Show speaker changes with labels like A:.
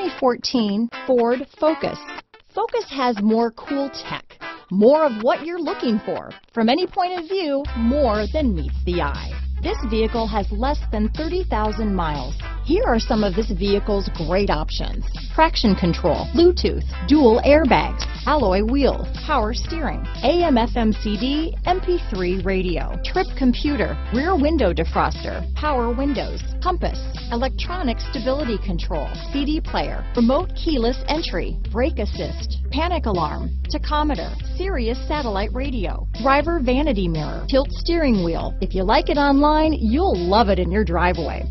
A: 2014 Ford Focus. Focus has more cool tech, more of what you're looking for. From any point of view, more than meets the eye. This vehicle has less than 30,000 miles. Here are some of this vehicle's great options. Traction control, Bluetooth, dual airbags, alloy wheels, power steering, AM FM CD, MP3 radio, trip computer, rear window defroster, power windows, compass, electronic stability control, CD player, remote keyless entry, brake assist, panic alarm, tachometer, Sirius satellite radio, driver vanity mirror, tilt steering wheel. If you like it online, you'll love it in your driveway.